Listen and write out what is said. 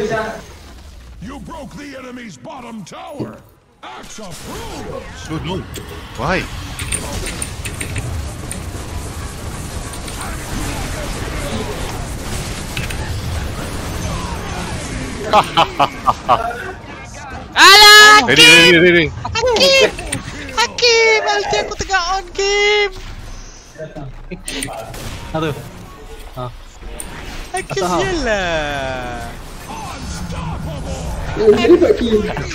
You broke the enemy's bottom tower. Axe approved. No, no. Why? Alah! Ready, ready, ready. Hakim! Hakim! Ulti aku tengah on game! Aduh. Hakim yelah! Eh, 我没法儿